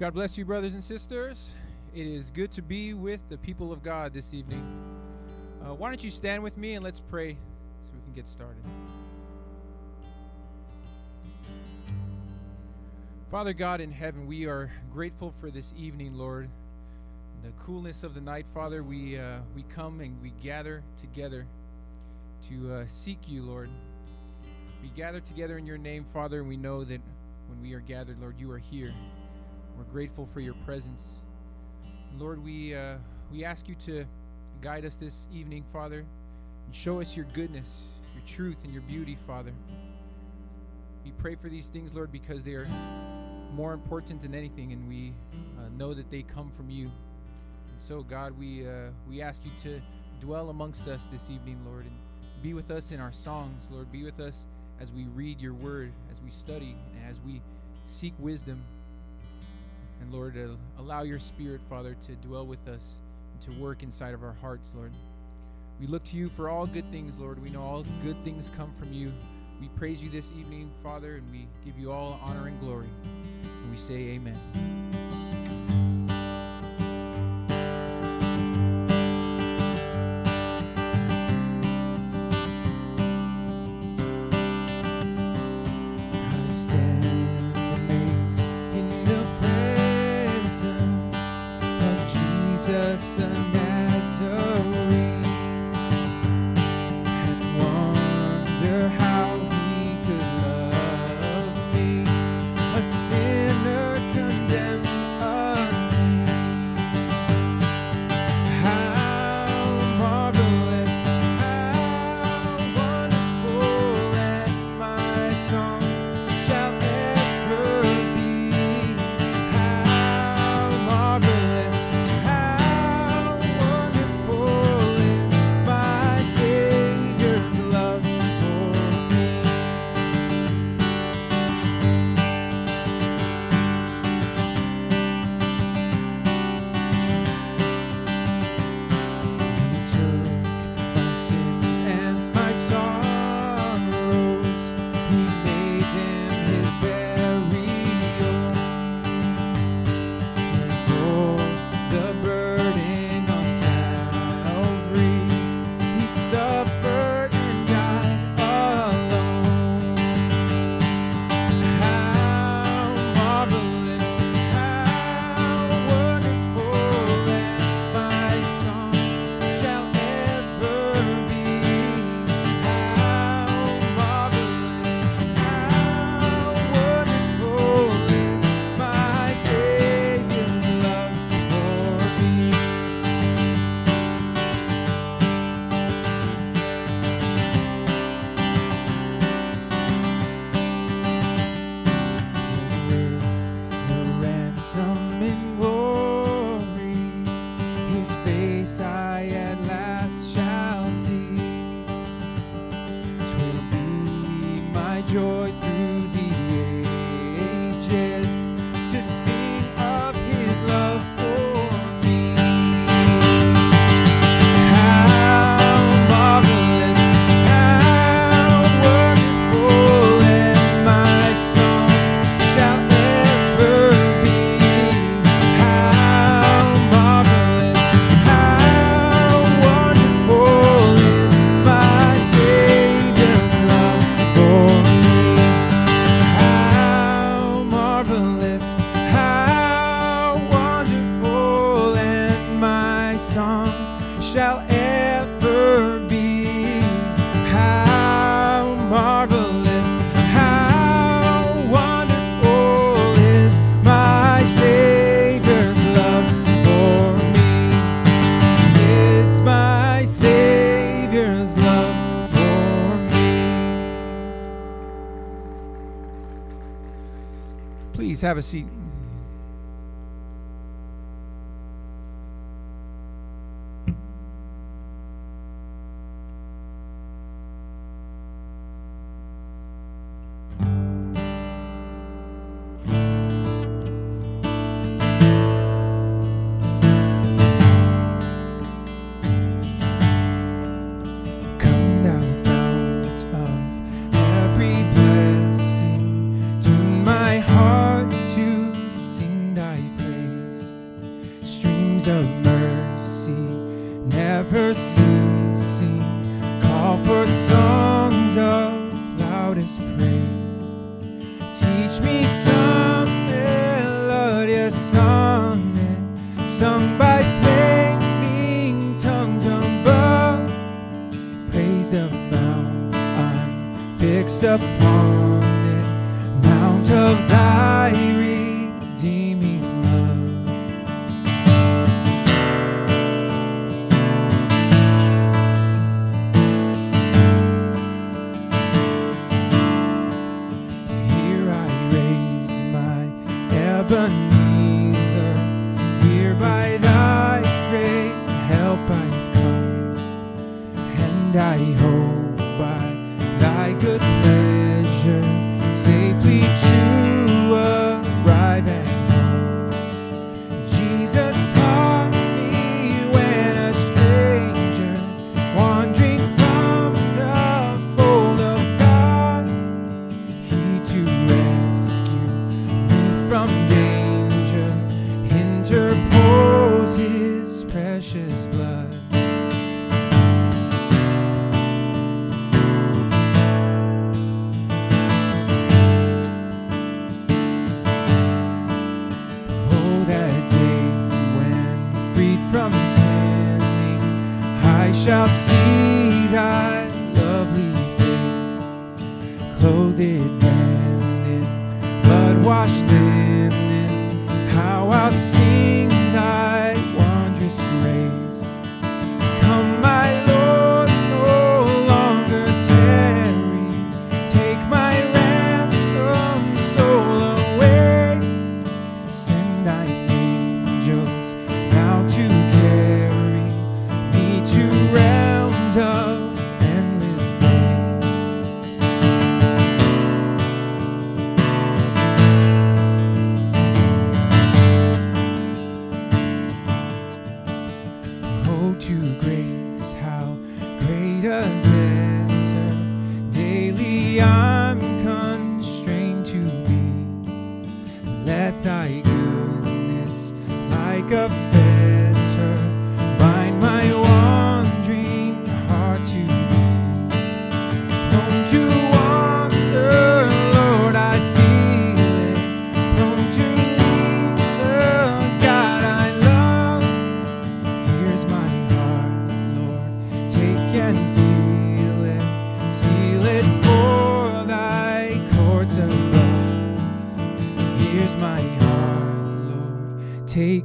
God bless you, brothers and sisters. It is good to be with the people of God this evening. Uh, why don't you stand with me and let's pray so we can get started. Father God in heaven, we are grateful for this evening, Lord. In the coolness of the night, Father, we, uh, we come and we gather together to uh, seek you, Lord. We gather together in your name, Father, and we know that when we are gathered, Lord, you are here. We're grateful for your presence. Lord, we, uh, we ask you to guide us this evening, Father, and show us your goodness, your truth, and your beauty, Father. We pray for these things, Lord, because they are more important than anything, and we uh, know that they come from you. And so, God, we, uh, we ask you to dwell amongst us this evening, Lord, and be with us in our songs, Lord. Be with us as we read your word, as we study, and as we seek wisdom. And Lord, uh, allow your spirit, Father, to dwell with us and to work inside of our hearts, Lord. We look to you for all good things, Lord. We know all good things come from you. We praise you this evening, Father, and we give you all honor and glory. And we say, Amen.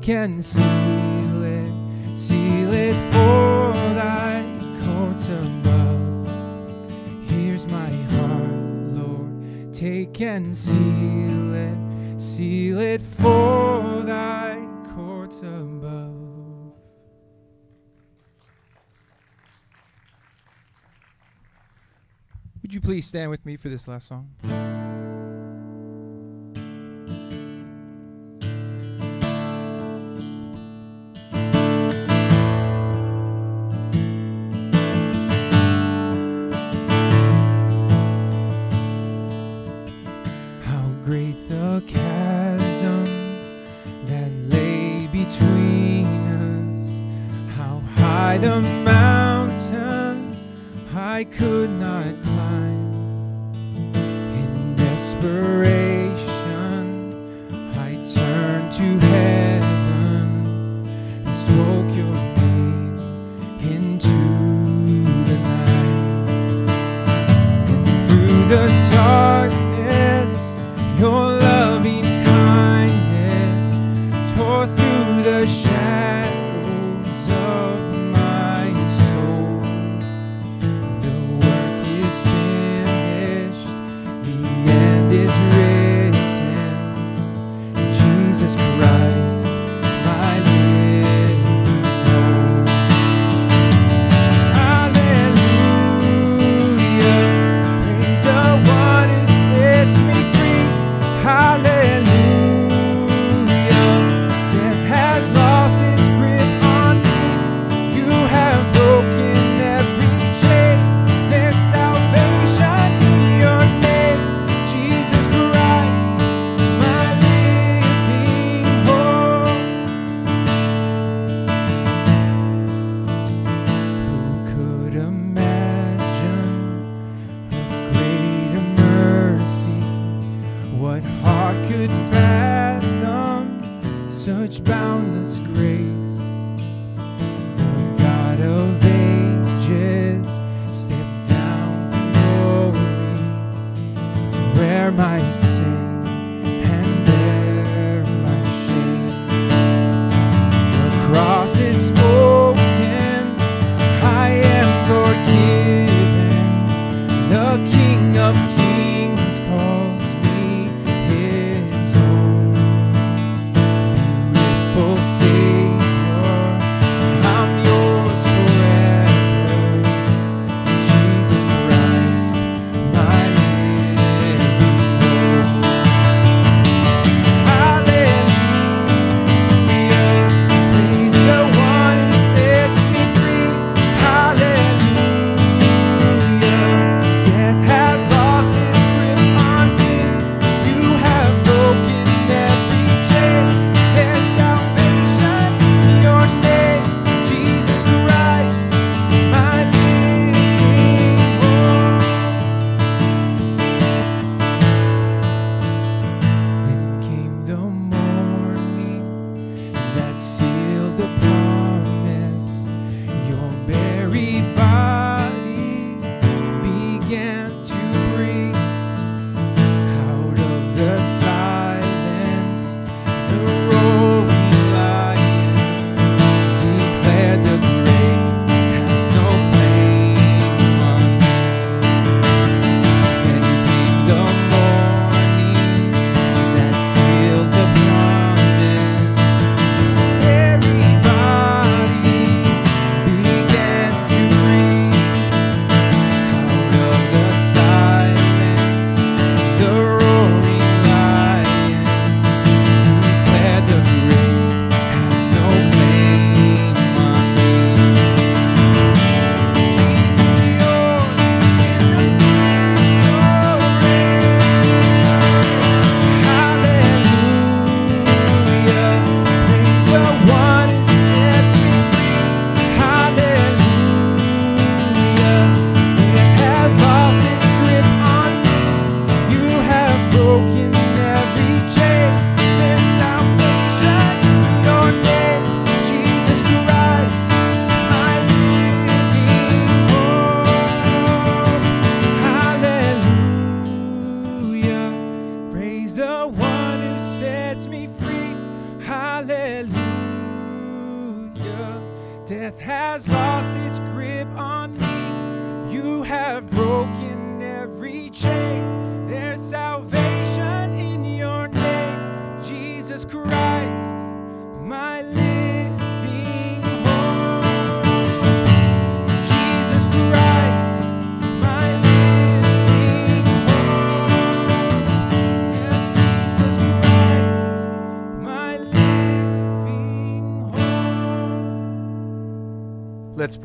can seal it, seal it for thy courts above. Here's my heart, Lord, take and seal it, seal it for thy courts above. Would you please stand with me for this last song? Boundless grace.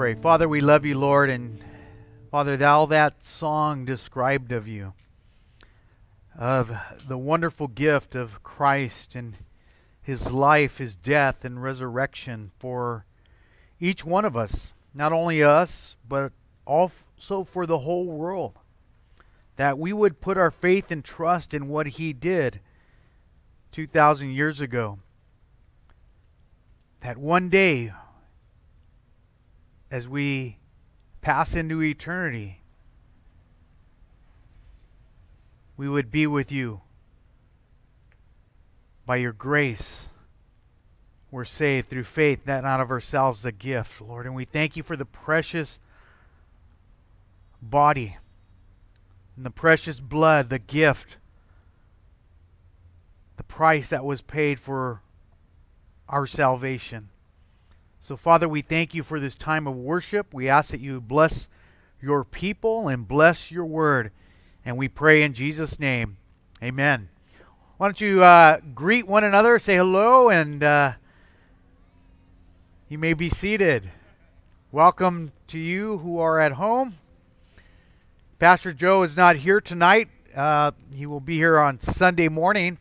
Pray. Father, we love you, Lord, and Father, thou that song described of you, of the wonderful gift of Christ and his life, his death, and resurrection for each one of us, not only us, but also for the whole world. That we would put our faith and trust in what he did 2,000 years ago. That one day as we pass into eternity, we would be with you. By your grace, we're saved through faith, that not of ourselves, a gift, Lord. And we thank you for the precious body and the precious blood, the gift, the price that was paid for our salvation. So, Father, we thank you for this time of worship. We ask that you bless your people and bless your word. And we pray in Jesus' name. Amen. Why don't you uh, greet one another, say hello, and uh, you may be seated. Welcome to you who are at home. Pastor Joe is not here tonight. Uh, he will be here on Sunday morning.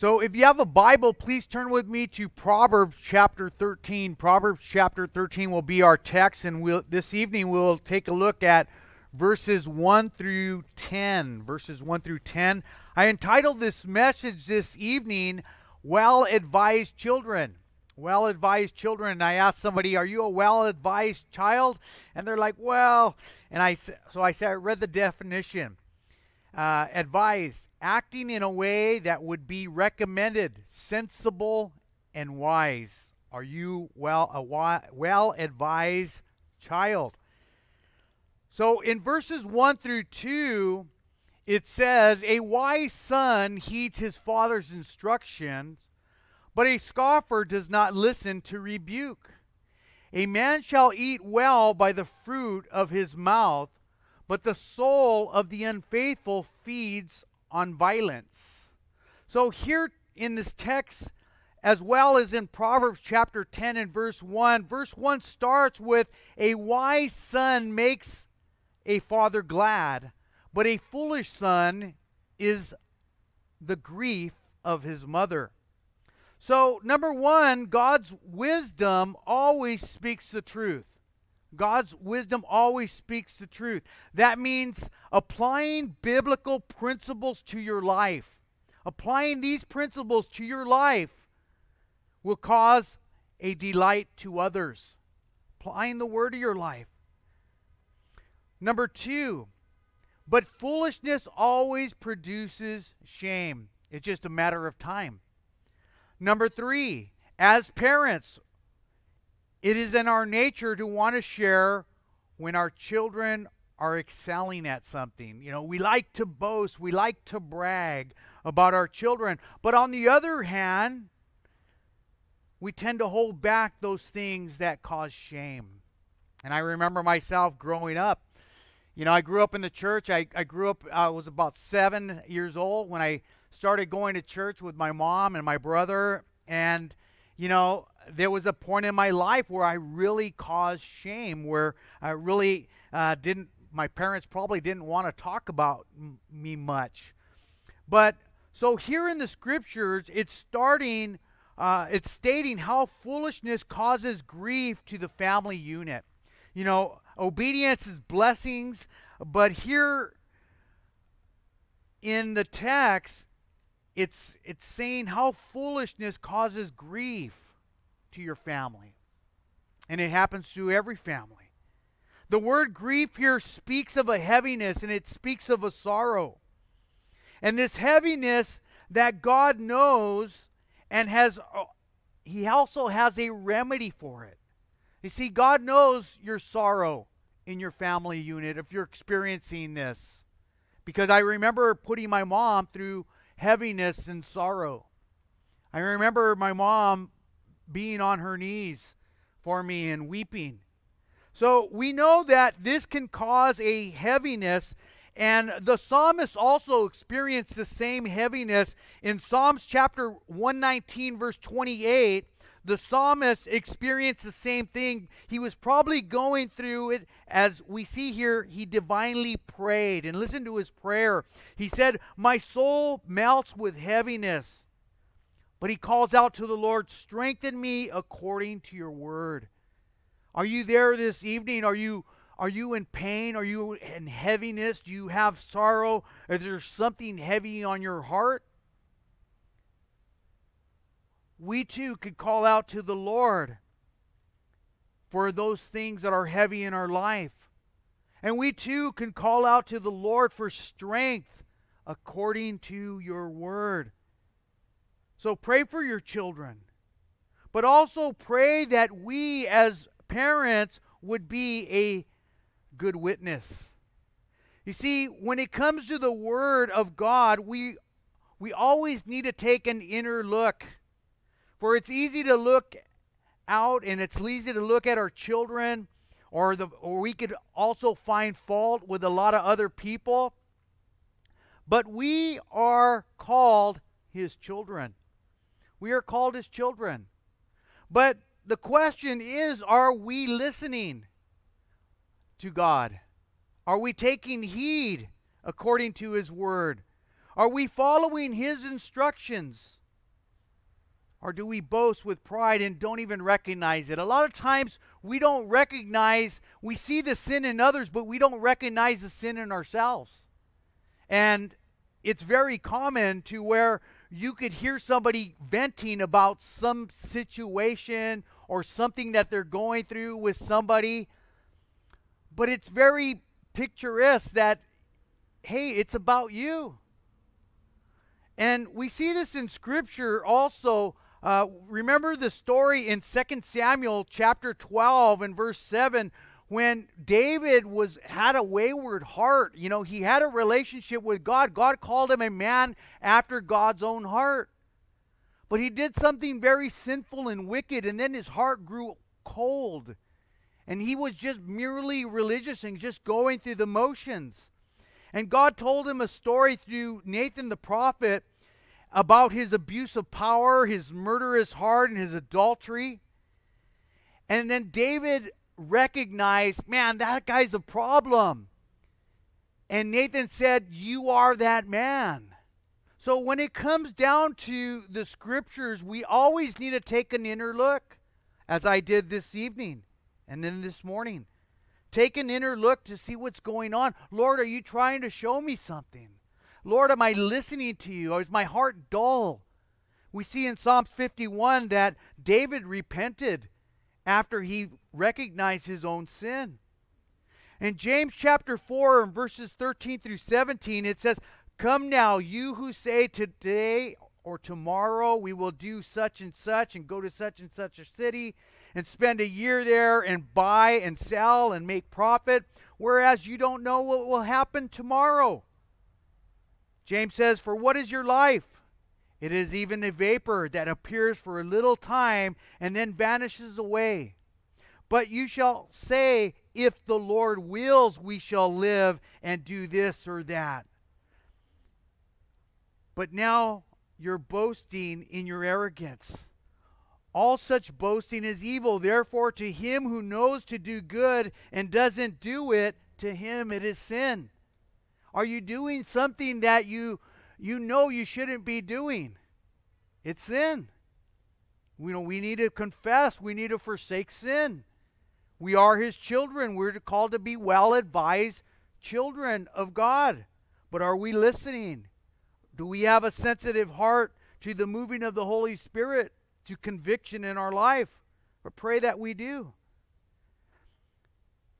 So if you have a Bible, please turn with me to Proverbs chapter 13. Proverbs chapter 13 will be our text, and we'll, this evening we'll take a look at verses 1 through 10. Verses 1 through 10. I entitled this message this evening, Well Advised Children. Well advised children. And I asked somebody, Are you a well advised child? And they're like, Well, and I so I said, I read the definition. Uh, advised, acting in a way that would be recommended, sensible, and wise. Are you well a well advised child? So in verses 1 through 2, it says, A wise son heeds his father's instructions, but a scoffer does not listen to rebuke. A man shall eat well by the fruit of his mouth, but the soul of the unfaithful feeds on violence. So here in this text, as well as in Proverbs chapter 10 and verse 1. Verse 1 starts with a wise son makes a father glad, but a foolish son is the grief of his mother. So, number one, God's wisdom always speaks the truth. God's wisdom always speaks the truth. That means applying biblical principles to your life. Applying these principles to your life will cause a delight to others. Applying the word to your life. Number two, but foolishness always produces shame. It's just a matter of time. Number three, as parents, it is in our nature to want to share when our children are excelling at something. You know, we like to boast, we like to brag about our children. But on the other hand, we tend to hold back those things that cause shame. And I remember myself growing up. You know, I grew up in the church. I, I grew up, I was about seven years old when I started going to church with my mom and my brother. And, you know, there was a point in my life where I really caused shame, where I really uh, didn't, my parents probably didn't want to talk about m- me much. But so here in the scriptures, it's starting uh, it's stating how foolishness causes grief to the family unit. You know, obedience is blessings, but here in the text, it's it's saying how foolishness causes grief to your family. And it happens to every family. The word grief here speaks of a heaviness and it speaks of a sorrow. And this heaviness that God knows and has uh, he also has a remedy for it. You see, God knows your sorrow in your family unit if you're experiencing this. Because I remember putting my mom through heaviness and sorrow. I remember my mom being on her knees for me and weeping. So we know that this can cause a heaviness and the psalmist also experienced the same heaviness in Psalms chapter 119, verse 28. The psalmist experienced the same thing. He was probably going through it as we see here. He divinely prayed. And listen to his prayer. He said, My soul melts with heaviness. But he calls out to the Lord, Strengthen me according to your word. Are you there this evening? Are you are you in pain? Are you in heaviness? Do you have sorrow? Is there something heavy on your heart? We too could call out to the Lord for those things that are heavy in our life. And we too can call out to the Lord for strength according to your word. So pray for your children, but also pray that we as parents would be a good witness. You see, when it comes to the Word of God, we, we always need to take an inner look. For it's easy to look out and it's easy to look at our children, or, the, or we could also find fault with a lot of other people. But we are called His children. We are called His children. But the question is are we listening? to God? Are we taking heed according to His Word? Are we following His instructions? Or do we boast with pride and don't even recognize it? A lot of times we don't recognize, we see the sin in others, but we don't recognize the sin in ourselves. And it's very common to where you could hear somebody venting about some situation or something that they're going through with somebody. But it's very picturesque that, hey, it's about you. And we see this in Scripture also. Uh, remember the story in 2 Samuel chapter 12 and verse 7 when David was had a wayward heart. You know, he had a relationship with God. God called him a man after God's own heart. But he did something very sinful and wicked, and then his heart grew cold. And he was just merely religious and just going through the motions. And God told him a story through Nathan the prophet about his abuse of power, his murderous heart, and his adultery. And then David recognized, man, that guy's a problem. And Nathan said, You are that man. So when it comes down to the scriptures, we always need to take an inner look, as I did this evening and then this morning. Take an inner look to see what's going on. Lord, are you trying to show me something? Lord, am I listening to you? Or is my heart dull? We see in Psalms 51 that David repented after he recognized his own sin. In James chapter 4 and verses 13 through 17, it says, Come now, you who say today or tomorrow we will do such and such and go to such and such a city and spend a year there and buy and sell and make profit, whereas you don't know what will happen tomorrow. James says, For what is your life? It is even a vapor that appears for a little time and then vanishes away. But you shall say, If the Lord wills, we shall live and do this or that. But now you're boasting in your arrogance. All such boasting is evil. Therefore, to him who knows to do good and doesn't do it, to him it is sin. Are you doing something that you you know you shouldn't be doing? It's sin. We know we need to confess, we need to forsake sin. We are his children. We're called to be well advised children of God. But are we listening? Do we have a sensitive heart to the moving of the Holy Spirit, to conviction in our life? But pray that we do.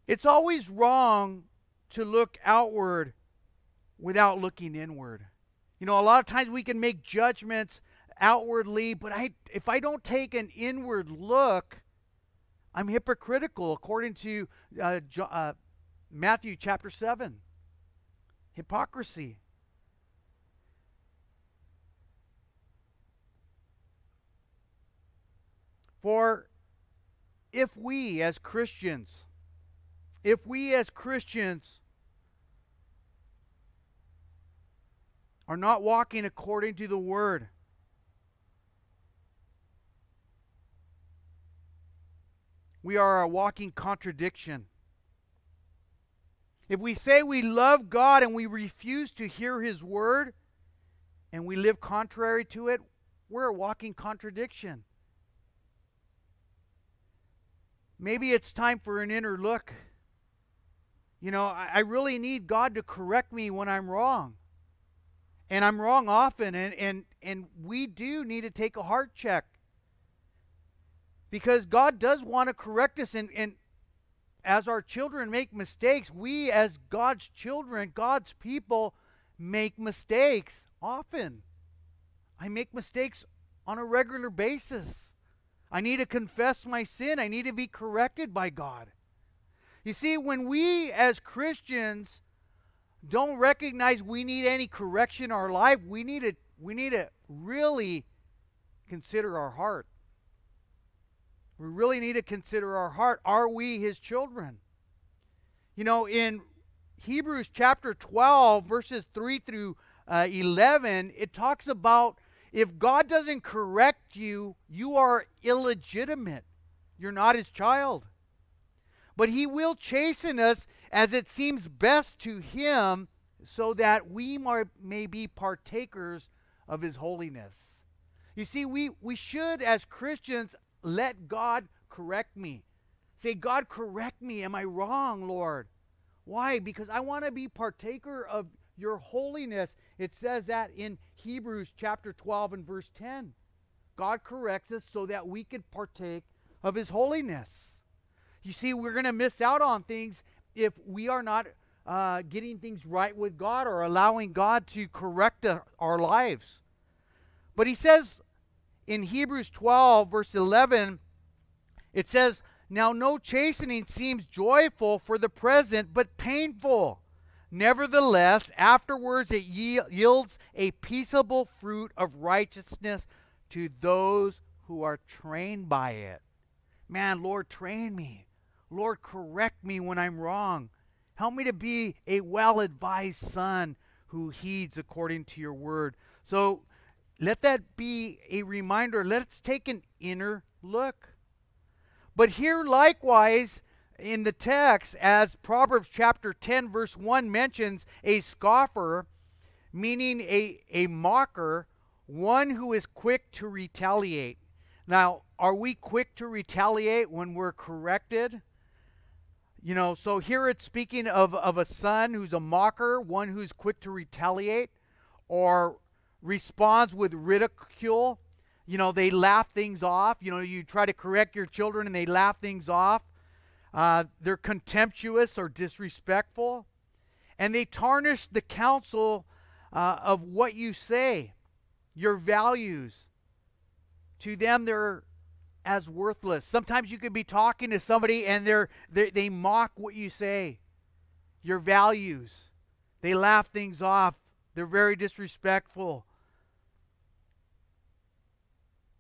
It's always wrong to look outward without looking inward. You know, a lot of times we can make judgments outwardly, but I, if I don't take an inward look, I'm hypocritical according to uh, uh, Matthew chapter 7. Hypocrisy. For if we as Christians, if we as Christians are not walking according to the word. We are a walking contradiction. If we say we love God and we refuse to hear His word and we live contrary to it, we're a walking contradiction. Maybe it's time for an inner look. You know, I, really need God to correct me when I'm wrong and I'm wrong often, and, and, and we do need to take a heart check. Because God does want to correct us, and, and as our children make mistakes, we as God's children, God's people, make mistakes often. I make mistakes on a regular basis. I need to confess my sin. I need to be corrected by God. You see, when we as Christians don't recognize we need any correction in our life, we need to we need to really consider our heart. We really need to consider our heart. Are we his children? You know, in Hebrews chapter 12, verses 3 through uh, 11, it talks about if God doesn't correct you, you are illegitimate. You're not his child. But he will chasten us as it seems best to him, so that we may be partakers of his holiness. You see, we, we should, as Christians, let God correct me. Say, God, correct me. Am I wrong, Lord? Why? Because I want to be partaker of your holiness. It says that in Hebrews chapter 12 and verse 10. God corrects us so that we could partake of his holiness. You see, we're going to miss out on things if we are not uh, getting things right with God or allowing God to correct our lives. But he says in Hebrews 12, verse 11, it says, Now no chastening seems joyful for the present, but painful. Nevertheless, afterwards it yields a peaceable fruit of righteousness to those who are trained by it. Man, Lord, train me. Lord, correct me when I'm wrong. Help me to be a well advised son who heeds according to your word. So let that be a reminder. Let's take an inner look. But here, likewise, in the text, as Proverbs chapter 10, verse 1 mentions, a scoffer, meaning a, a mocker, one who is quick to retaliate. Now, are we quick to retaliate when we're corrected? You know, so here it's speaking of, of a son who's a mocker, one who's quick to retaliate or responds with ridicule. You know, they laugh things off. You know, you try to correct your children and they laugh things off. Uh, they're contemptuous or disrespectful. And they tarnish the counsel uh, of what you say, your values. To them, they're as worthless. Sometimes you could be talking to somebody and they're, they they mock what you say, your values. They laugh things off. They're very disrespectful.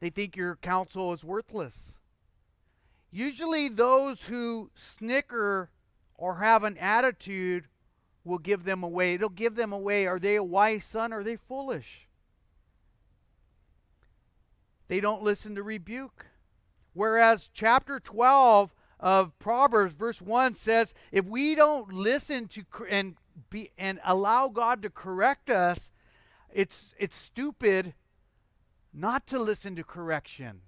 They think your counsel is worthless. Usually, those who snicker or have an attitude will give them away. It'll give them away. Are they a wise son? Are they foolish? They don't listen to rebuke. Whereas chapter 12 of Proverbs, verse 1 says, if we don't listen to and be and allow God to correct us, it's it's stupid not to listen to correction.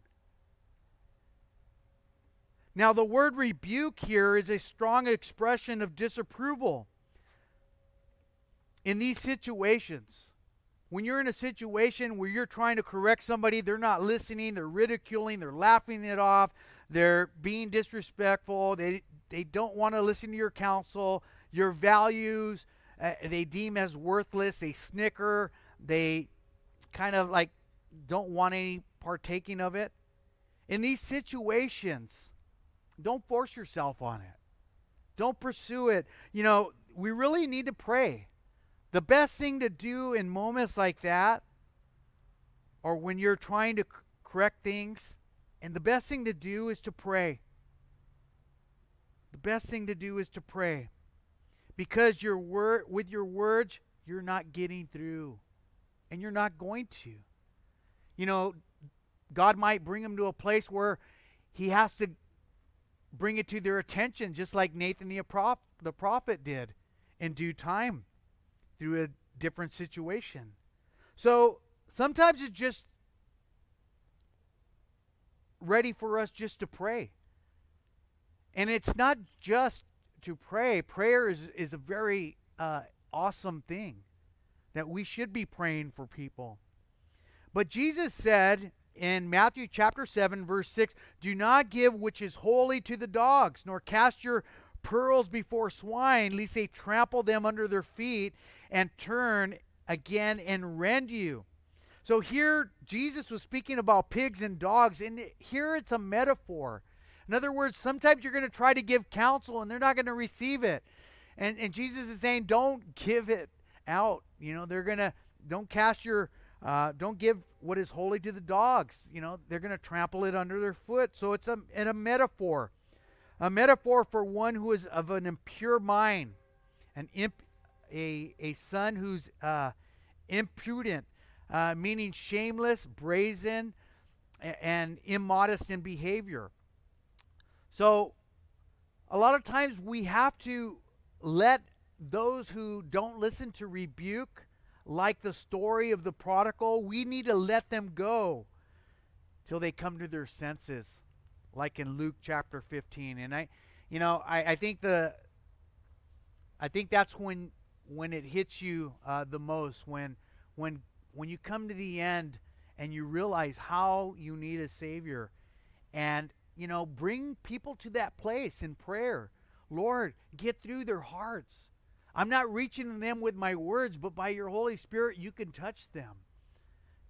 Now, the word rebuke here is a strong expression of disapproval. In these situations, when you're in a situation where you're trying to correct somebody, they're not listening, they're ridiculing, they're laughing it off, they're being disrespectful, they, they don't want to listen to your counsel, your values, uh, they deem as worthless, they snicker, they kind of like don't want any partaking of it. In these situations, don't force yourself on it. Don't pursue it. You know, we really need to pray. The best thing to do in moments like that, or when you're trying to correct things, and the best thing to do is to pray. The best thing to do is to pray. Because your word with your words, you're not getting through. And you're not going to. You know, God might bring them to a place where he has to bring it to their attention, just like Nathan the, the prophet did in due time through a different situation. So sometimes it's just ready for us just to pray. And it's not just to pray, prayer is, is a very uh, awesome thing that we should be praying for people. But Jesus said in Matthew chapter 7, verse 6 Do not give which is holy to the dogs, nor cast your pearls before swine, lest they trample them under their feet and turn again and rend you. So here Jesus was speaking about pigs and dogs, and here it's a metaphor. In other words, sometimes you're going to try to give counsel and they're not going to receive it. And, and Jesus is saying, don't give it out. You know, they're going to, don't cast your uh, don't give what is holy to the dogs. You know, they're going to trample it under their foot. So it's a, a metaphor. A metaphor for one who is of an impure mind, an imp, a, a son who's uh, impudent, uh, meaning shameless, brazen, and immodest in behavior. So, a lot of times we have to let those who don't listen to rebuke like the story of the prodigal, we need to let them go till they come to their senses. Like in Luke chapter 15. And I, you know, I, I think the, I think that's when when it hits you uh, the most when when when you come to the end and you realize how you need a savior. And you know bring people to that place in prayer. Lord get through their hearts. I'm not reaching them with my words but by your holy spirit you can touch them.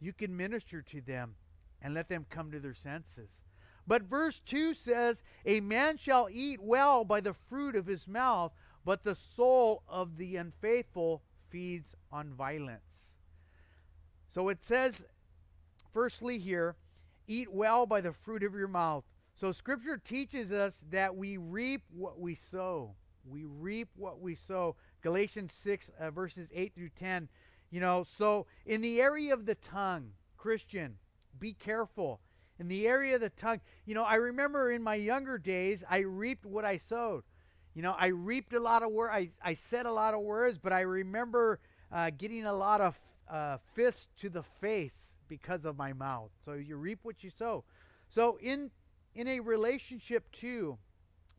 You can minister to them and let them come to their senses but verse 2 says a man shall eat well by the fruit of his mouth but the soul of the unfaithful feeds on violence so it says firstly here eat well by the fruit of your mouth so scripture teaches us that we reap what we sow. We reap what we sow. Galatians 6 uh, verses 8 through 10. You know, so in the area of the tongue, Christian, be careful. In the area of the tongue, you know, I remember in my younger days, I reaped what I sowed. You know, I reaped a lot of words. I, I said a lot of words, but I remember uh, getting a lot of uh, fists to the face because of my mouth. So you reap what you sow. So in in a relationship too,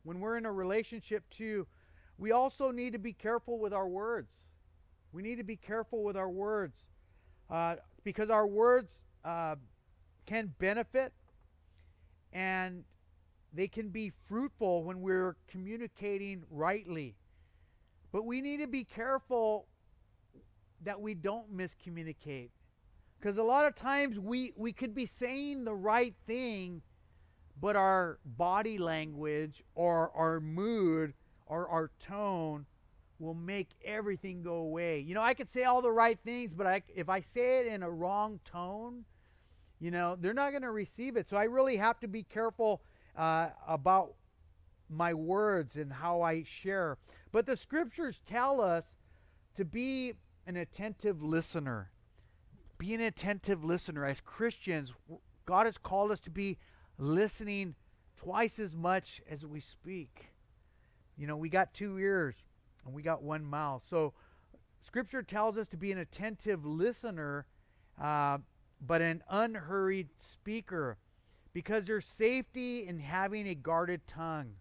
when we're in a relationship too, we also need to be careful with our words. We need to be careful with our words uh, because our words uh, can benefit and they can be fruitful when we're communicating rightly. But we need to be careful that we don't miscommunicate. Because a lot of times we, we could be saying the right thing but our body language or our mood or our tone will make everything go away. You know, I could say all the right things, but I, if I say it in a wrong tone, you know, they're not going to receive it. So I really have to be careful uh, about my words and how I share. But the scriptures tell us to be an attentive listener. Be an attentive listener. As Christians, God has called us to be listening twice as much as we speak. You know, we got two ears and we got one mouth. So, Scripture tells us to be an attentive listener, uh, but an unhurried speaker, because there's safety in having a guarded tongue.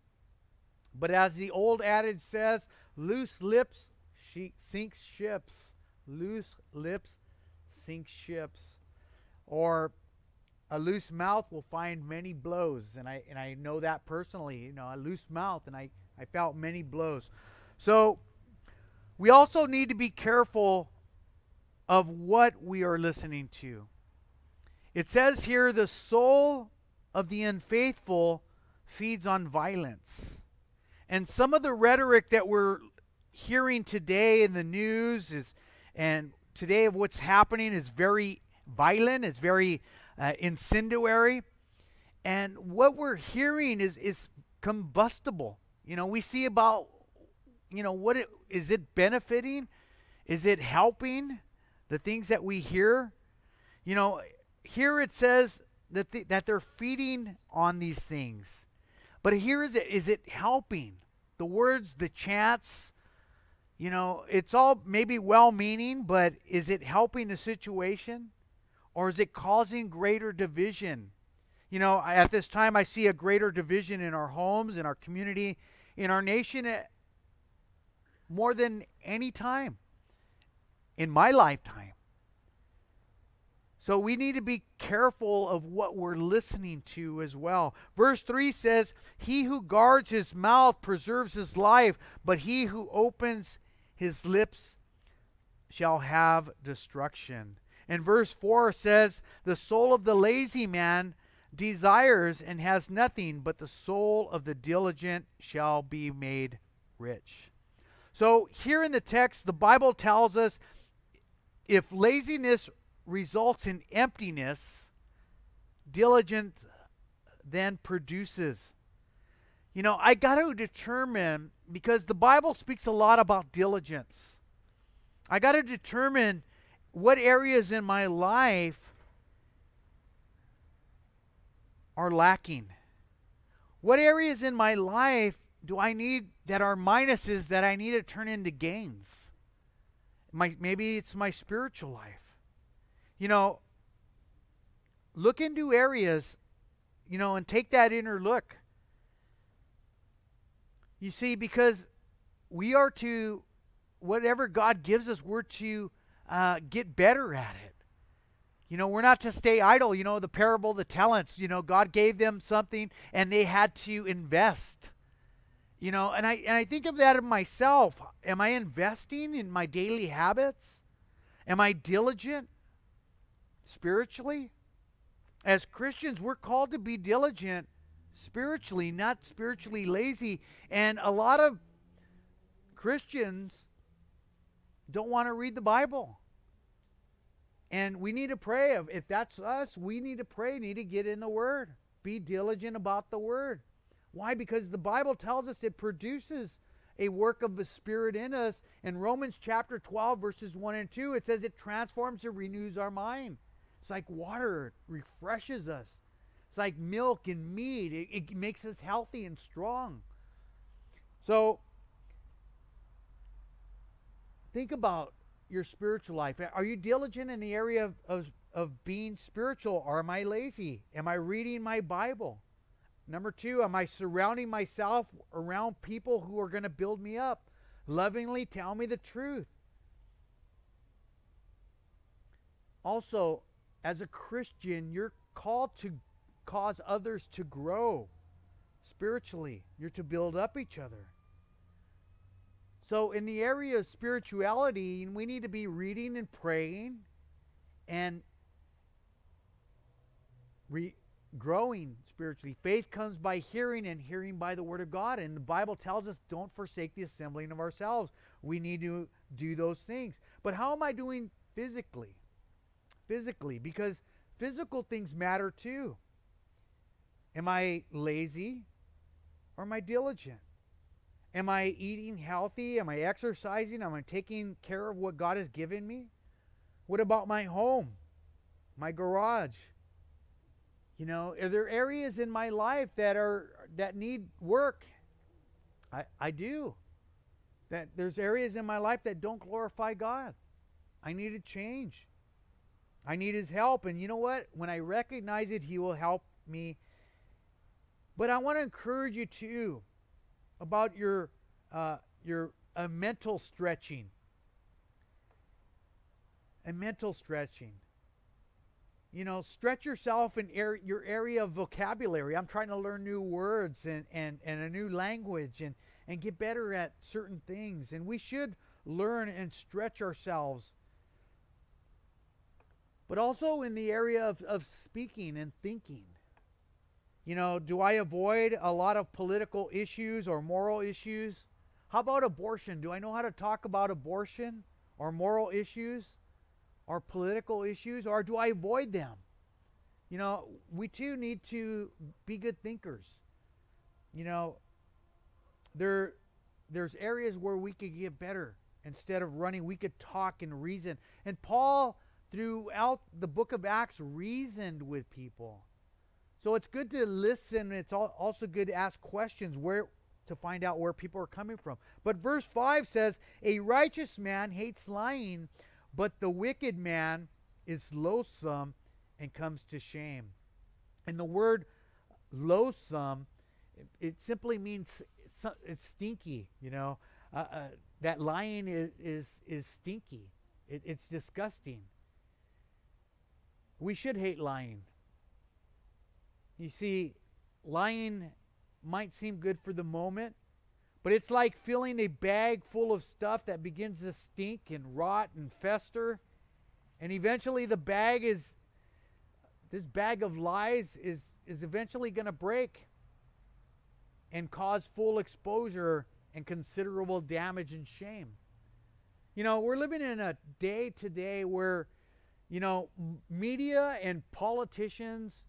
But as the old adage says, loose lips she ships. Loose lips sink ships. Or a loose mouth will find many blows and i and i know that personally you know a loose mouth and i i felt many blows so we also need to be careful of what we are listening to it says here the soul of the unfaithful feeds on violence and some of the rhetoric that we're hearing today in the news is and today of what's happening is very violent it's very uh, incendiary. And what we're hearing is, is combustible. You know, we see about, you know, what it, is it benefiting? Is it helping the things that we hear? You know, here it says that, the, that they're feeding on these things. But here is it, is it helping? The words, the chants, you know, it's all maybe well meaning, but is it helping the situation? Or is it causing greater division? You know, at this time, I see a greater division in our homes, in our community, in our nation eh, more than any time in my lifetime. So we need to be careful of what we're listening to as well. Verse 3 says, He who guards his mouth preserves his life, but he who opens his lips shall have destruction. And verse 4 says, The soul of the lazy man desires and has nothing, but the soul of the diligent shall be made rich. So, here in the text, the Bible tells us if laziness results in emptiness, diligent then produces. You know, I got to determine, because the Bible speaks a lot about diligence. I got to determine what areas in my life are lacking? What areas in my life do I need that are minuses that I need to turn into gains? My, maybe it's my spiritual life. You know, look into areas you know, and take that inner look. You see, because we are to, whatever God gives us, we're to uh, get better at it. You know, we're not to stay idle. You know, the parable the talents, you know, God gave them something and they had to invest. You know, and I and I think of that in myself. Am I investing in my daily habits? Am I diligent spiritually? As Christians, we're called to be diligent spiritually, not spiritually lazy. And a lot of Christians don't want to read the Bible. And we need to pray. If that's us, we need to pray, need to get in the Word. Be diligent about the Word. Why? Because the Bible tells us it produces a work of the Spirit in us. In Romans chapter 12, verses 1 and 2, it says it transforms and renews our mind. It's like water, it refreshes us. It's like milk and meat, it, it makes us healthy and strong. So, think about your spiritual life. Are you diligent in the area of, of, of being spiritual, or am I lazy? Am I reading my Bible? Number two, am I surrounding myself around people who are going to build me up, lovingly tell me the truth? Also, as a Christian, you're called to cause others to grow spiritually, you're to build up each other. So, in the area of spirituality, we need to be reading and praying and re- growing spiritually. Faith comes by hearing, and hearing by the Word of God. And the Bible tells us don't forsake the assembling of ourselves. We need to do those things. But how am I doing physically? Physically, because physical things matter too. Am I lazy or am I diligent? Am I eating healthy? Am I exercising? Am I taking care of what God has given me? What about my home? My garage? You know, are there areas in my life that are that need work? I I do. That there's areas in my life that don't glorify God. I need to change. I need his help and you know what? When I recognize it, he will help me. But I want to encourage you too about your uh, your a mental stretching. A mental stretching. You know, stretch yourself in er- your area of vocabulary. I'm trying to learn new words and, and, and a new language and, and get better at certain things. And we should learn and stretch ourselves. But also in the area of, of speaking and thinking. You know, do I avoid a lot of political issues or moral issues? How about abortion? Do I know how to talk about abortion or moral issues or political issues or do I avoid them? You know, we too need to be good thinkers. You know, there there's areas where we could get better instead of running, we could talk and reason. And Paul throughout the book of Acts reasoned with people. So it's good to listen. It's also good to ask questions where to find out where people are coming from. But verse 5 says, A righteous man hates lying, but the wicked man is loathsome and comes to shame. And the word loathsome, it, simply means it's stinky, you know. Uh, uh, that lying is, is, is stinky, it, it's disgusting. We should hate lying. You see, lying might seem good for the moment, but it's like filling a bag full of stuff that begins to stink and rot and fester. And eventually the bag is this bag of lies is is eventually going to break and cause full exposure and considerable damage and shame. You know, we're living in a day today where you know, media and politicians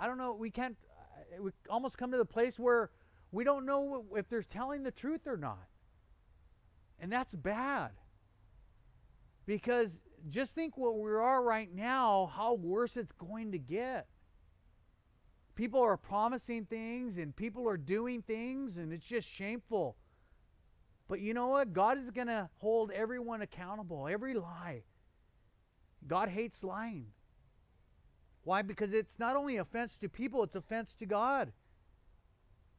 I don't know, we can't uh, we almost come to the place where we don't know if they're telling the truth or not. And that's bad. Because just think what we are right now, how worse it's going to get. People are promising things and people are doing things, and it's just shameful. But you know what? God is going to hold everyone accountable, every lie. God hates lying. Why? Because it's not only offense to people, it's offense to God.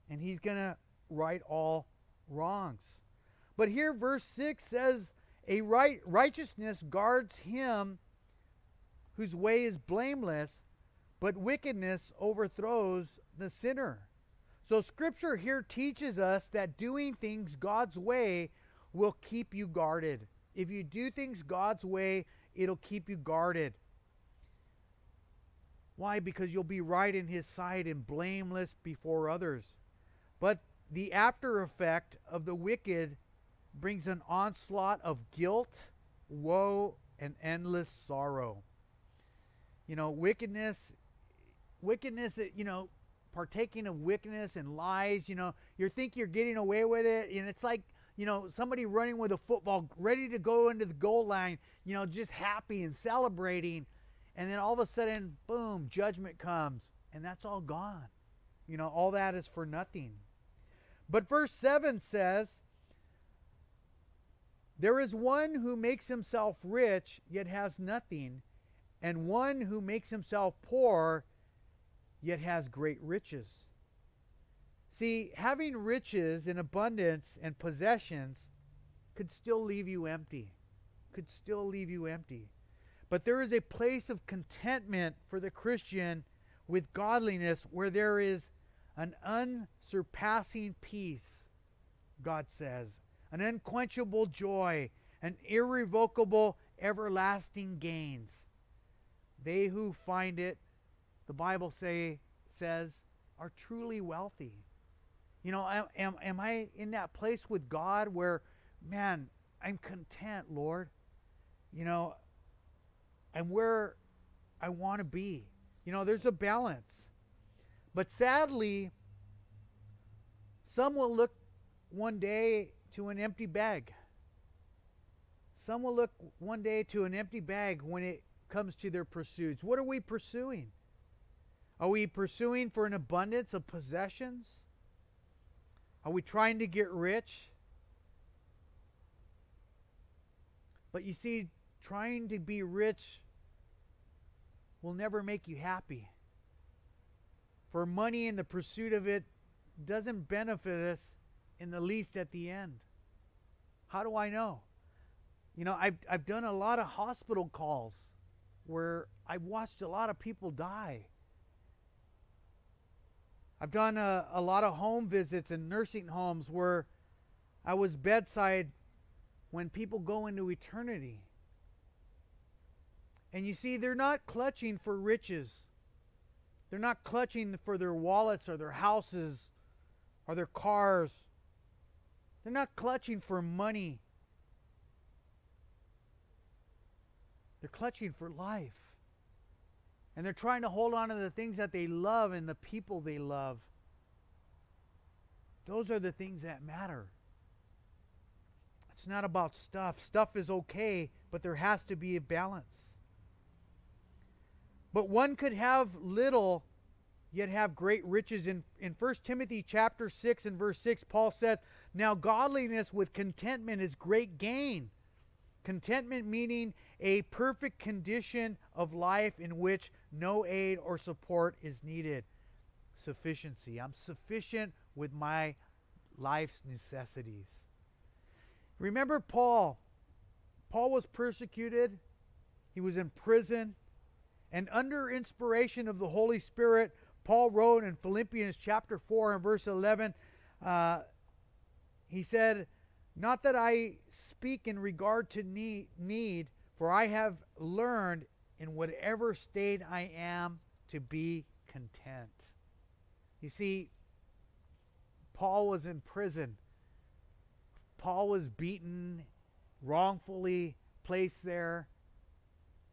And he's going to right all wrongs. But here verse 6 says a right righteousness guards him whose way is blameless, but wickedness overthrows the sinner. So scripture here teaches us that doing things God's way will keep you guarded. If you do things God's way, it'll keep you guarded. Why? Because you'll be right in his sight and blameless before others. But the after effect of the wicked brings an onslaught of guilt, woe, and endless sorrow. You know, wickedness, wickedness, you know, partaking of wickedness and lies, you know, you think you're getting away with it, and it's like, you know, somebody running with a football, ready to go into the goal line, you know, just happy and celebrating, and then all of a sudden, boom, judgment comes, and that's all gone. You know, all that is for nothing. But verse 7 says, There is one who makes himself rich, yet has nothing, and one who makes himself poor, yet has great riches. See, having riches in abundance and possessions could still leave you empty. Could still leave you empty. But there is a place of contentment for the Christian with godliness where there is an unsurpassing peace, God says, an unquenchable joy, an irrevocable, everlasting gains. They who find it the Bible say says are truly wealthy. You know, am, am, am I in that place with God where, man, I'm content, Lord? You know, I'm where I want to be. You know, there's a balance. But sadly, some will look one day to an empty bag. Some will look one day to an empty bag when it comes to their pursuits. What are we pursuing? Are we pursuing for an abundance of possessions? Are we trying to get rich? But you see, trying to be rich will never make you happy. For money and the pursuit of it doesn't benefit us in the least at the end. How do I know? You know, I've, I've done a lot of hospital calls where I've watched a lot of people die I've done a, a lot of home visits in nursing homes where I was bedside when people go into eternity. And you see, they're not clutching for riches. They're not clutching for their wallets or their houses or their cars. They're not clutching for money. They're clutching for life. And they're trying to hold on to the things that they love and the people they love. Those are the things that matter. It's not about stuff. Stuff is okay, but there has to be a balance. But one could have little yet have great riches in in 1 Timothy chapter 6 and verse 6 Paul says, "Now godliness with contentment is great gain." Contentment meaning a perfect condition of life in which no aid or support is needed. Sufficiency. I'm sufficient with my life's necessities. Remember Paul. Paul was persecuted, he was in prison, and under inspiration of the Holy Spirit, Paul wrote in Philippians chapter 4 and verse 11, uh, he said, not that I speak in regard to need, need, for I have learned in whatever state I am to be content. You see, Paul was in prison. Paul was beaten, wrongfully placed there.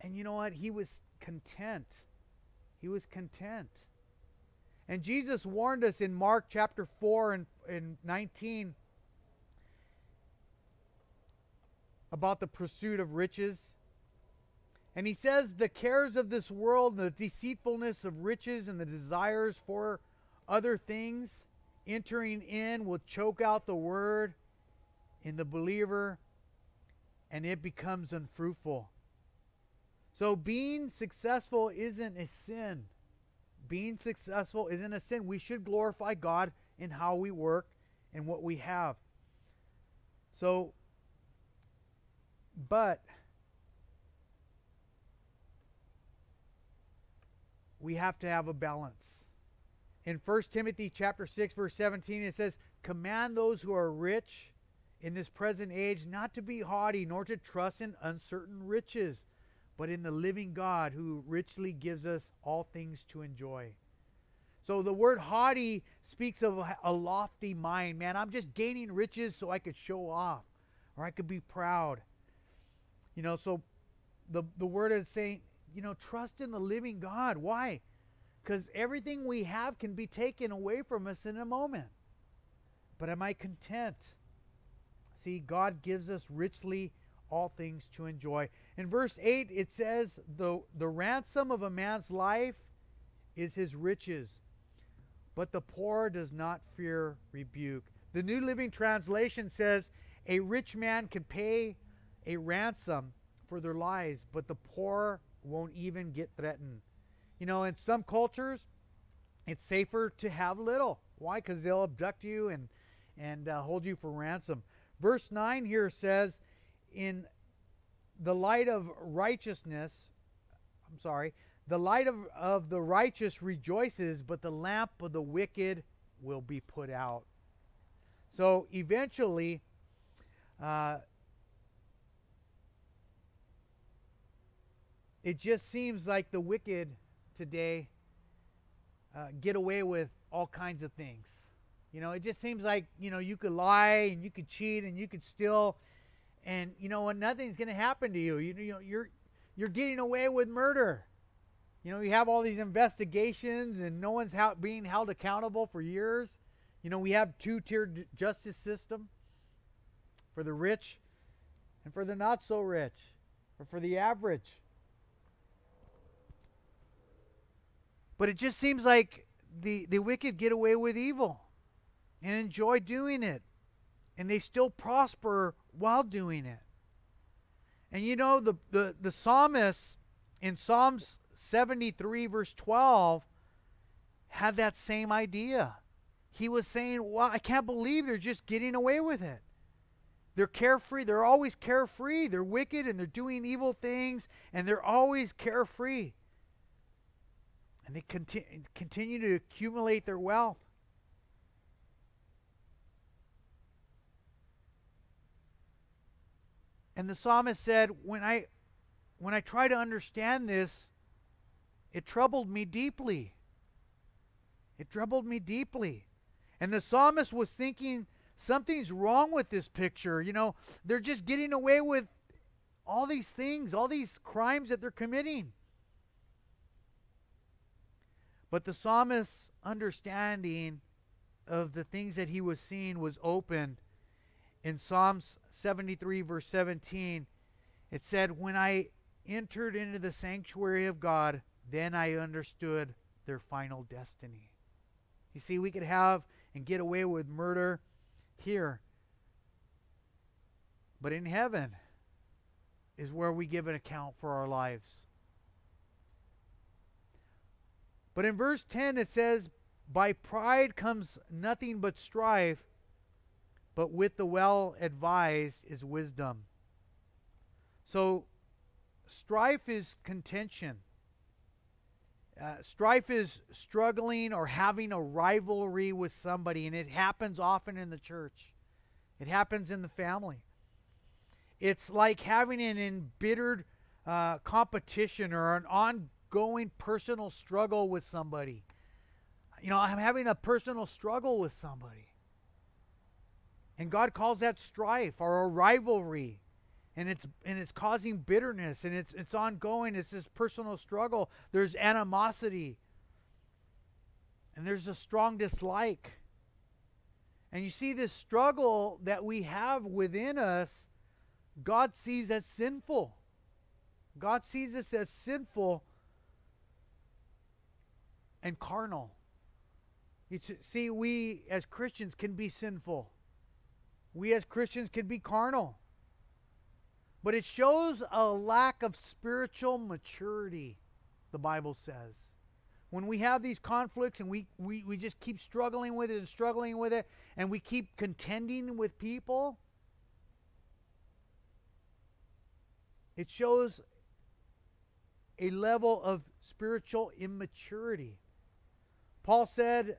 And you know what? He was content. He was content. And Jesus warned us in Mark chapter 4 and, and 19 about the pursuit of riches. And he says, The cares of this world, the deceitfulness of riches, and the desires for other things entering in will choke out the word in the believer, and it becomes unfruitful. So being successful isn't a sin. Being successful isn't a sin. We should glorify God in how we work and what we have. So, but we have to have a balance. In 1 Timothy chapter 6 verse 17 it says, "Command those who are rich in this present age not to be haughty nor to trust in uncertain riches, but in the living God who richly gives us all things to enjoy." So the word haughty speaks of a lofty mind. Man, I'm just gaining riches so I could show off or I could be proud. You know, so the the word is saying, you know, trust in the living God. Why? Because everything we have can be taken away from us in a moment. But am I content? See, God gives us richly all things to enjoy. In verse 8, it says, the, the ransom of a man's life is his riches, but the poor does not fear rebuke. The New Living Translation says, A rich man can pay a ransom for their lives, but the poor won't even get threatened. You know, in some cultures, it's safer to have little. Why? Because they'll abduct you and and uh, hold you for ransom. Verse nine here says, "In the light of righteousness, I'm sorry, the light of, of the righteous rejoices, but the lamp of the wicked will be put out." So eventually, uh, it just seems like the wicked today uh, get away with all kinds of things. You know, it just seems like, you know, you could lie and you could cheat and you could steal and you know nothing's going to happen to you. you. You know, you're you're getting away with murder. You know, you have all these investigations and no one's ha- being held accountable for years. You know, we have two-tiered justice system for the rich and for the not so rich or for the average. But it just seems like the, the wicked get away with evil and enjoy doing it. And they still prosper while doing it. And you know, the, the, the psalmist in Psalms 73, verse 12, had that same idea. He was saying, Well, I can't believe they're just getting away with it. They're carefree. They're always carefree. They're wicked and they're doing evil things and they're always carefree and they conti- continue to accumulate their wealth. And the psalmist said, when I when I try to understand this, it troubled me deeply. It troubled me deeply. And the psalmist was thinking something's wrong with this picture. You know, they're just getting away with all these things, all these crimes that they're committing. But the psalmist's understanding of the things that he was seeing was open. In Psalms 73, verse 17, it said, When I entered into the sanctuary of God, then I understood their final destiny. You see, we could have and get away with murder here. But in heaven is where we give an account for our lives. But in verse 10 it says, By pride comes nothing but strife, but with the well advised is wisdom. So, strife is contention. Uh, strife is struggling or having a rivalry with somebody, and it happens often in the church. It happens in the family. It's like having an embittered uh, competition or an ongoing personal struggle with somebody. You know, I'm having a personal struggle with somebody. And God calls that strife or a rivalry. And it's and it's causing bitterness and it's it's ongoing. It's this personal struggle. There's animosity. And there's a strong dislike. And you see this struggle that we have within us, God sees as sinful. God sees us as sinful and carnal. You see, we as Christians can be sinful. We as Christians can be carnal. but it shows a lack of spiritual maturity, the Bible says. When we have these conflicts and we, we, we just keep struggling with it and struggling with it, and we keep contending with people, it shows a level of spiritual immaturity. Paul said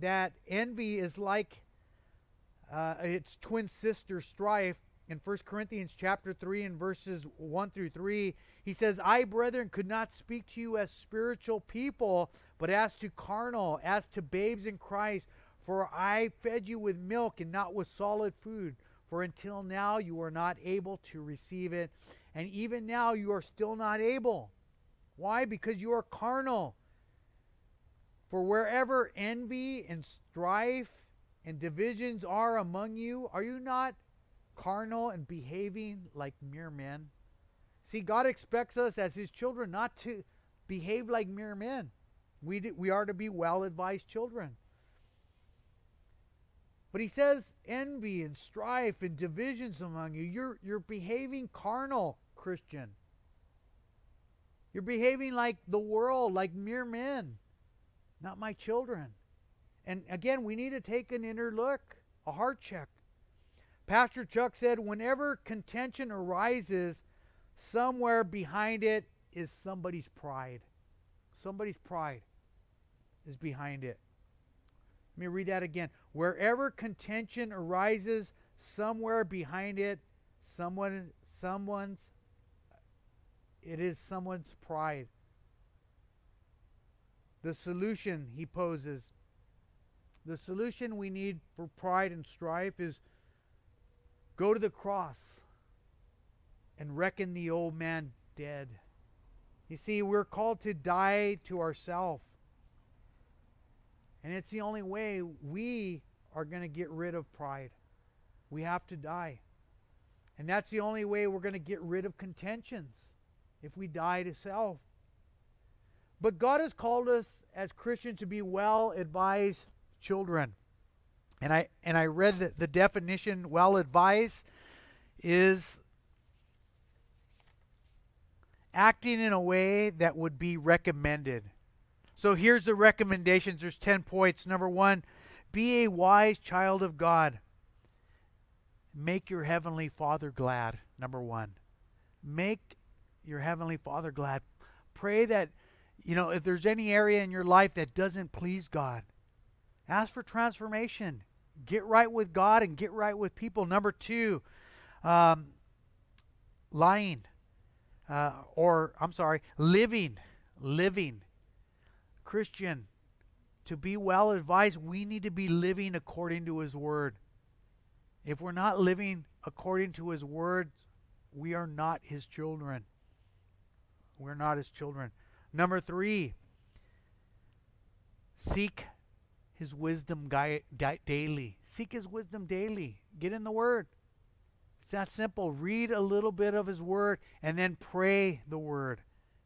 that envy is like uh, its twin sister strife in 1 Corinthians chapter 3 and verses 1 through 3, he says, I, brethren, could not speak to you as spiritual people, but as to carnal, as to babes in Christ. For I fed you with milk and not with solid food. For until now you are not able to receive it. And even now you are still not able. Why? Because you are carnal. For wherever envy and strife and divisions are among you, are you not carnal and behaving like mere men? See, God expects us as His children not to behave like mere men. We, do, we are to be well advised children. But He says envy and strife and divisions among you. You're, you're behaving carnal, Christian. You're behaving like the world, like mere men, not my children. And again, we need to take an inner look, a heart check. Pastor Chuck said, whenever contention arises, somewhere behind it is somebody's pride. Somebody's pride is behind it. Let me read that again. Wherever contention arises, somewhere behind it, someone, someone's, it is someone's pride. The solution he poses, the solution we need for pride and strife is Go to the cross and reckon the old man dead. You see, we're called to die to ourselves. And it's the only way we are going to get rid of pride. We have to die. And that's the only way we're going to get rid of contentions if we die to self. But God has called us as Christians to be well advised children. And I and I read that the definition well advised is acting in a way that would be recommended. So here's the recommendations. There's 10 points. Number 1, be a wise child of God. Make your heavenly Father glad. Number 1. Make your heavenly Father glad. Pray that you know if there's any area in your life that doesn't please God, ask for transformation. Get right with God and get right with people. Number two, um, lying, uh, or I'm sorry, living, living. Christian, to be well advised, we need to be living according to His Word. If we're not living according to His Word, we are not His children. We're not His children. Number three, seek his wisdom daily. Seek his wisdom daily. Get in the word. It's that simple. Read a little bit of his word and then pray the word.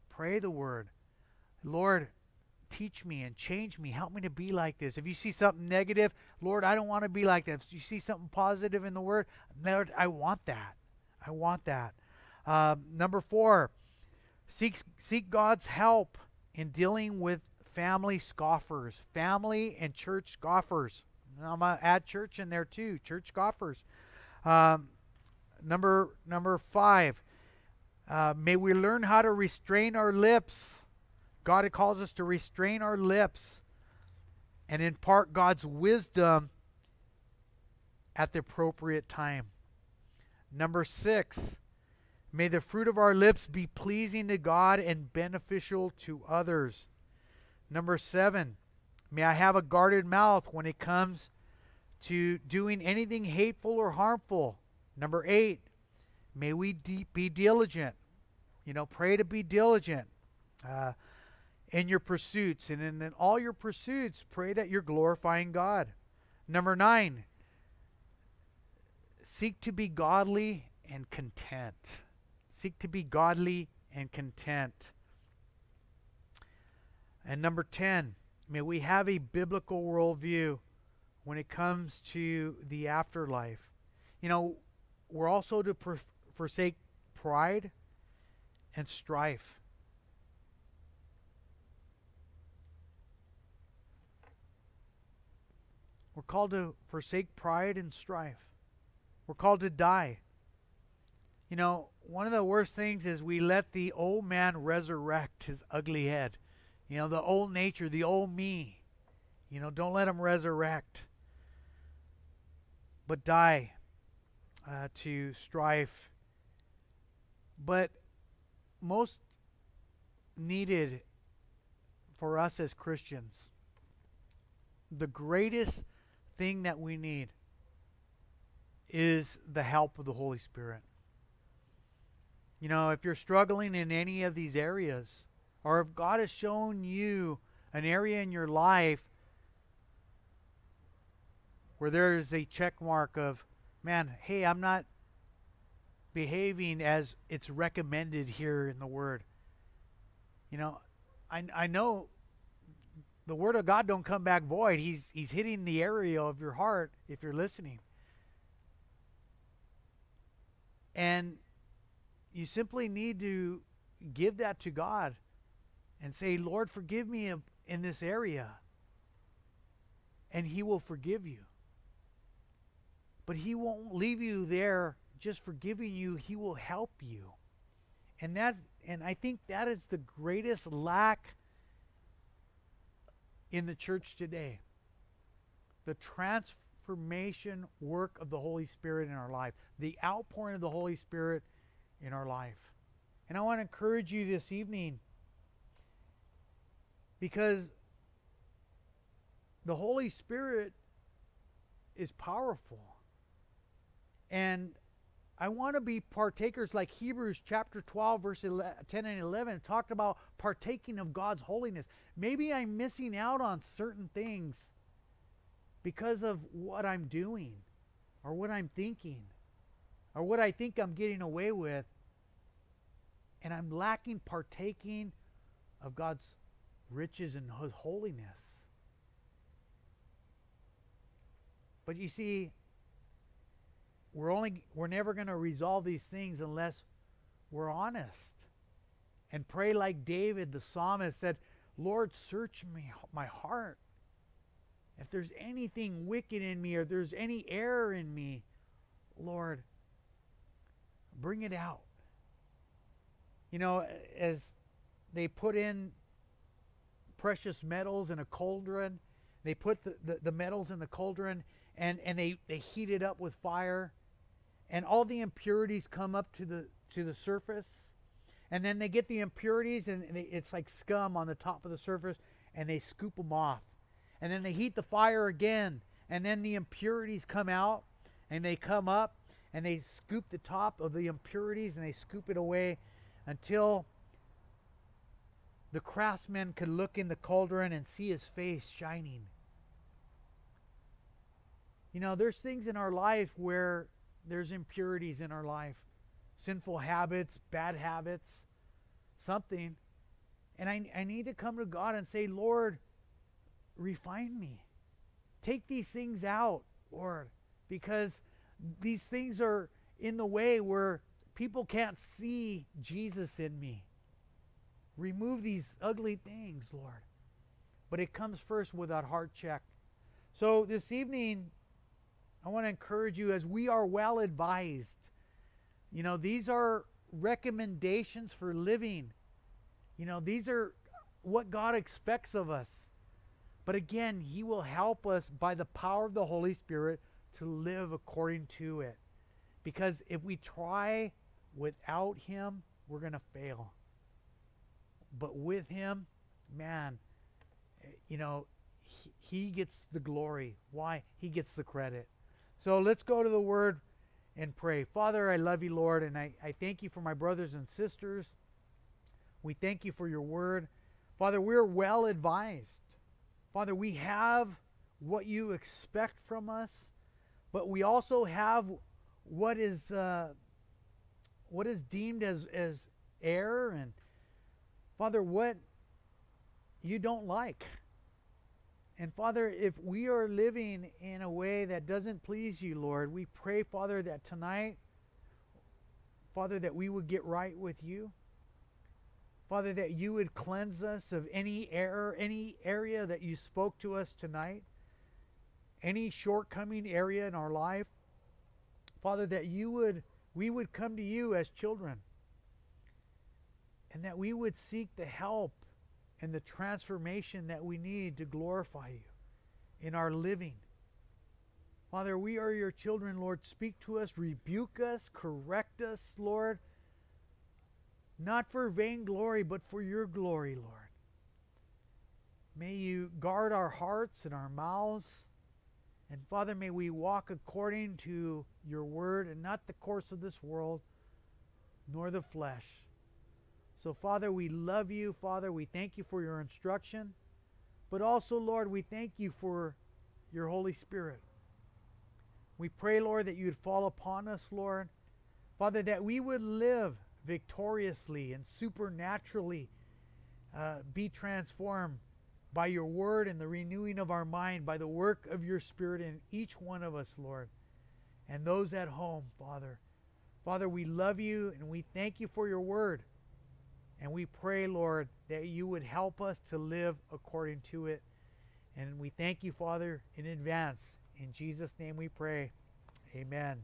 Pray the word. Lord, teach me and change me. Help me to be like this. If you see something negative, Lord, I don't want to be like that. If you see something positive in the word, Lord, I want that. I want that. Um, number four, seek, seek God's help in dealing with family scoffers, family and church scoffers. And I'm gonna add church in there too, church scoffers. Um, number number five, uh, may we learn how to restrain our lips. God calls us to restrain our lips and impart God's wisdom at the appropriate time. Number six, may the fruit of our lips be pleasing to God and beneficial to others. Number seven, may I have a guarded mouth when it comes to doing anything hateful or harmful. Number eight, may we de- be diligent. You know, pray to be diligent uh, in your pursuits. And in, in all your pursuits, pray that you're glorifying God. Number nine, seek to be godly and content. Seek to be godly and content. And number 10, may we have a biblical worldview when it comes to the afterlife. You know, we're also to forsake pride and strife. We're called to forsake pride and strife. We're called to die. You know, one of the worst things is we let the old man resurrect his ugly head. You know, the old nature, the old me. You know, don't let him resurrect. But die uh, to strife. But most needed for us as Christians, the greatest thing that we need is the help of the Holy Spirit. You know, if you're struggling in any of these areas, or if God has shown you an area in your life where there is a check mark of, man, hey, I'm not behaving as it's recommended here in the Word. You know, I, I know the Word of God don't come back void. He's, he's hitting the area of your heart if you're listening. And you simply need to give that to God and say, Lord, forgive me in this area. And He will forgive you. But He won't leave you there just forgiving you, He will help you. And that and I think that is the greatest lack in the church today. The transformation work of the Holy Spirit in our life, the outpouring of the Holy Spirit in our life. And I want to encourage you this evening because the Holy Spirit is powerful. And I want to be partakers like Hebrews chapter 12, verse 11, 10 and 11 talked about partaking of God's holiness. Maybe I'm missing out on certain things because of what I'm doing or what I'm thinking or what I think I'm getting away with. And I'm lacking partaking of God's riches and holiness. But you see, we're only we're never going to resolve these things unless we're honest and pray like David the psalmist said, "Lord, search me my heart. If there's anything wicked in me or there's any error in me, Lord, bring it out." You know, as they put in precious metals in a cauldron, they put the, the, the metals in the cauldron and, and they, they heat it up with fire. And all the impurities come up to the to the surface. And then they get the impurities and they, it's like scum on the top of the surface and they scoop them off. And then they heat the fire again and then the impurities come out and they come up and they scoop the top of the impurities and they scoop it away until the craftsman could look in the cauldron and see his face shining you know there's things in our life where there's impurities in our life, sinful habits, bad habits, something. And I, I need to come to God and say, Lord, refine me. Take these things out, Lord, because these things are in the way where people can't see Jesus in me. Remove these ugly things, Lord. But it comes first with that heart check. So this evening, I want to encourage you as we are well advised. You know, these are recommendations for living. You know, these are what God expects of us. But again, He will help us by the power of the Holy Spirit to live according to it. Because if we try without Him, we're going to fail. But with Him, man, you know, he, he gets the glory. Why? He gets the credit. So let's go to the word and pray. Father, I love you, Lord, and I, I thank you for my brothers and sisters. We thank you for your word. Father, we're well advised. Father, we have what you expect from us, but we also have what is uh, what is deemed as as error and Father, what you don't like. And Father, if we are living in a way that doesn't please you, Lord, we pray, Father, that tonight, Father, that we would get right with you. Father, that you would cleanse us of any error, any area that you spoke to us tonight, any shortcoming area in our life. Father, that you would we would come to you as children and that we would seek the help and the transformation that we need to glorify you in our living. Father, we are your children, Lord. Speak to us, rebuke us, correct us, Lord. Not for vainglory, but for your glory, Lord. May you guard our hearts and our mouths. And Father, may we walk according to your word and not the course of this world, nor the flesh. So, Father, we love you. Father, we thank you for your instruction. But also, Lord, we thank you for your Holy Spirit. We pray, Lord, that you would fall upon us, Lord. Father, that we would live victoriously and supernaturally uh, be transformed by your word and the renewing of our mind, by the work of your Spirit in each one of us, Lord, and those at home, Father. Father, we love you and we thank you for your word. And we pray, Lord, that you would help us to live according to it. And we thank you, Father, in advance. In Jesus' name we pray. Amen.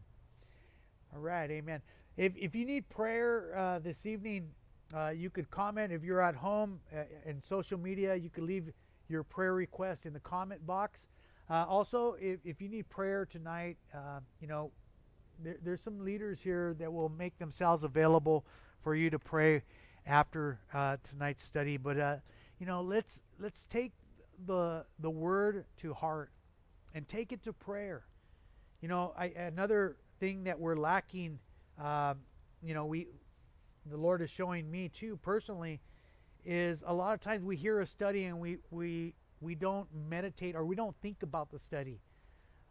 All right, amen. If, if you need prayer uh, this evening, uh, you could comment. If you're at home uh, in social media, you could leave your prayer request in the comment box. Uh, also, if, if you need prayer tonight, uh, you know, there, there's some leaders here that will make themselves available for you to pray after uh, tonight's study. But uh, you know, let's let's take the the word to heart and take it to prayer. You know, I, another thing that we're lacking, um, you know, we the Lord is showing me too personally, is a lot of times we hear a study and we we we don't meditate or we don't think about the study.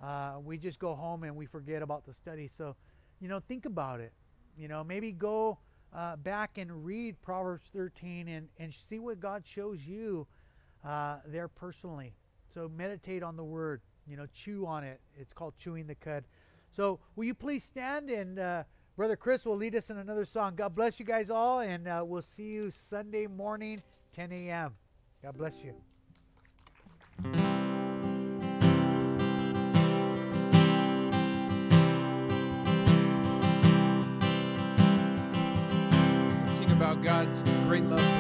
Uh, we just go home and we forget about the study. So, you know, think about it. You know, maybe go uh, back and read Proverbs 13 and, and see what God shows you uh, there personally. So meditate on the word, you know, chew on it. It's called chewing the cud. So will you please stand and uh, Brother Chris will lead us in another song. God bless you guys all, and uh, we'll see you Sunday morning, 10 a.m. God bless you. God's great love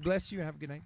God bless you and have a good night.